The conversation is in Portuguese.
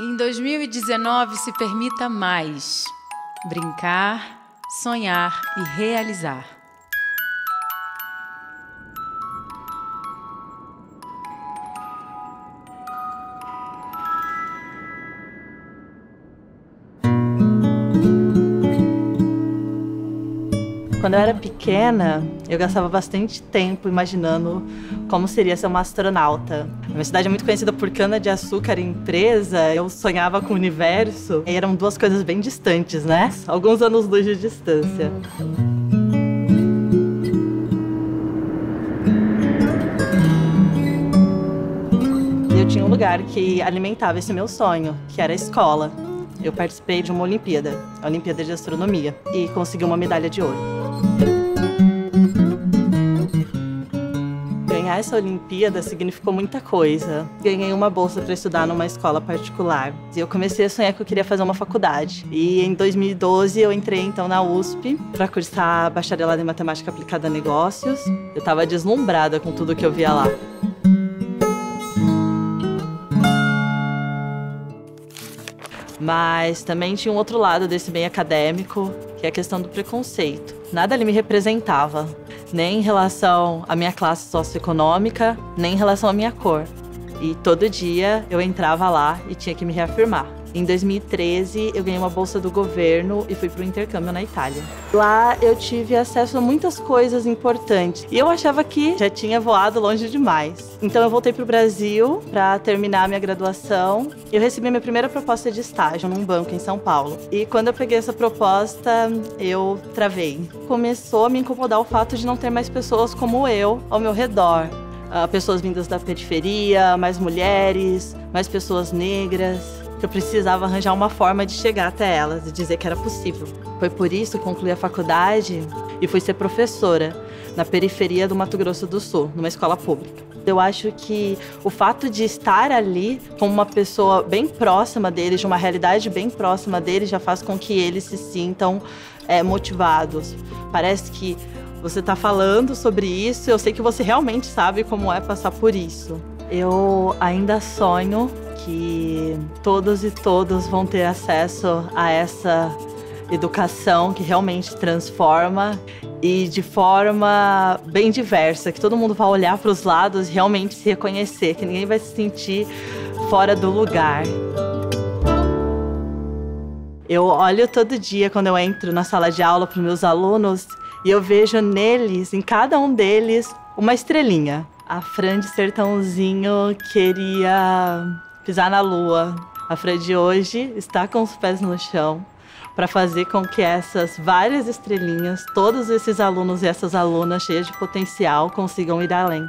Em 2019, se permita mais. Brincar, sonhar e realizar. Quando eu era pequena, eu gastava bastante tempo imaginando como seria ser uma astronauta. A minha cidade é muito conhecida por cana-de-açúcar empresa. Eu sonhava com o universo. E eram duas coisas bem distantes, né? Alguns anos-luz de distância. Eu tinha um lugar que alimentava esse meu sonho, que era a escola. Eu participei de uma Olimpíada, a Olimpíada de Astronomia, e consegui uma medalha de ouro. Ganhar essa Olimpíada significou muita coisa. Ganhei uma bolsa para estudar numa escola particular. E eu comecei a sonhar que eu queria fazer uma faculdade. E em 2012 eu entrei então na USP para cursar bacharelado em matemática aplicada a negócios. Eu estava deslumbrada com tudo que eu via lá. Mas também tinha um outro lado desse bem acadêmico, que é a questão do preconceito. Nada ali me representava, nem em relação à minha classe socioeconômica, nem em relação à minha cor. E todo dia eu entrava lá e tinha que me reafirmar. Em 2013, eu ganhei uma bolsa do governo e fui para o intercâmbio na Itália. Lá eu tive acesso a muitas coisas importantes e eu achava que já tinha voado longe demais. Então eu voltei para o Brasil para terminar a minha graduação. Eu recebi minha primeira proposta de estágio num banco em São Paulo. E quando eu peguei essa proposta, eu travei. Começou a me incomodar o fato de não ter mais pessoas como eu ao meu redor. Uh, pessoas vindas da periferia, mais mulheres, mais pessoas negras que eu precisava arranjar uma forma de chegar até elas e dizer que era possível. Foi por isso que concluí a faculdade e fui ser professora na periferia do Mato Grosso do Sul, numa escola pública. Eu acho que o fato de estar ali com uma pessoa bem próxima deles, de uma realidade bem próxima deles, já faz com que eles se sintam é, motivados. Parece que você está falando sobre isso, eu sei que você realmente sabe como é passar por isso. Eu ainda sonho que todos e todas vão ter acesso a essa educação que realmente transforma e de forma bem diversa, que todo mundo vai olhar para os lados e realmente se reconhecer, que ninguém vai se sentir fora do lugar. Eu olho todo dia quando eu entro na sala de aula para meus alunos e eu vejo neles, em cada um deles, uma estrelinha. A Fran de Sertãozinho queria pisar na lua. A Fran de hoje está com os pés no chão para fazer com que essas várias estrelinhas, todos esses alunos e essas alunas cheias de potencial consigam ir além.